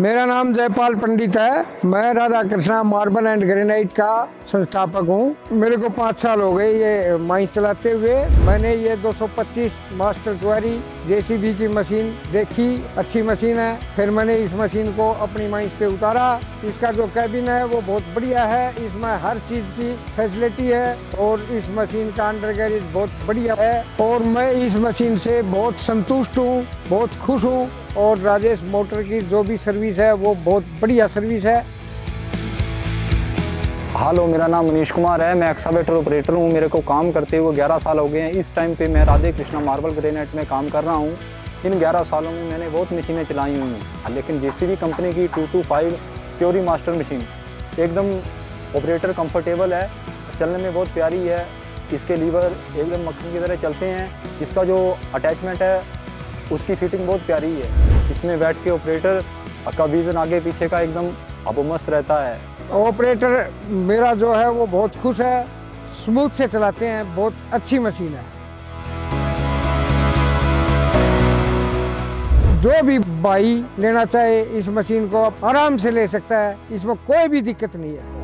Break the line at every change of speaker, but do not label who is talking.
मेरा नाम जयपाल पंडित है। मैं Radha Krishna marble and granite का संस्थापक हूँ। मेरे को पाँच साल हो गए ये माइंस चलाते हुए। मैंने ये 225 मास्टर क्वारी, जेसीबी की मशीन देखी। अच्छी मशीन है। फिर मैंने इस मशीन को अपनी माइंस पे उतारा। इसका जो कैबिन है वो बहुत बढ़िया है। इसमें हर चीज़ की फैसिलिटी है और इस मशीन का अंडर गैरेज बहुत बढ़िया है। और मैं इस मशीन से बहुत संतुष्ट हूँ, बहुत खुश हूँ और राजेश मोटर की जो भी सर्विस है वो बहुत बढ़िया सर्विस है।
हेलो मेरा नाम मनीष कुमार है। मैं एक्सावेटर ऑपरेटर हूँ। मेरे को काम करते हुए 11 साल हो गए हैं। इस टाइम पे मैं राधे कृष्णा मार्बल ग्रेनेट में काम कर रहा हूँ। इन 11 सालों में मैंने बहुत मशीनें चलाई हुई हैं। लेकिन जे कंपनी की 225 प्योरी मास्टर मशीन। एकदम ऑपरेटर कंफर्टेबल है, चलने में बहुत प्यारी है। इसके लीवर एकदम मक्खन की तरह चलते हैं। इसका जो अटैचमेंट है, उसकी फिटिंग बहुत प्यारी है। इसमें बैठ के ऑपरेटर का विजन आगे पीछे का एकदम अब मस्त रहता है।
ऑपरेटर मेरा जो है, वो बहुत खुश है। स्मूथ से चलाते हैं, बहुत अच्छी मशीन है। जो भी भाई लेना चाहे इस मशीन को आराम से ले सकता है, इसमें कोई भी दिक्कत नहीं है।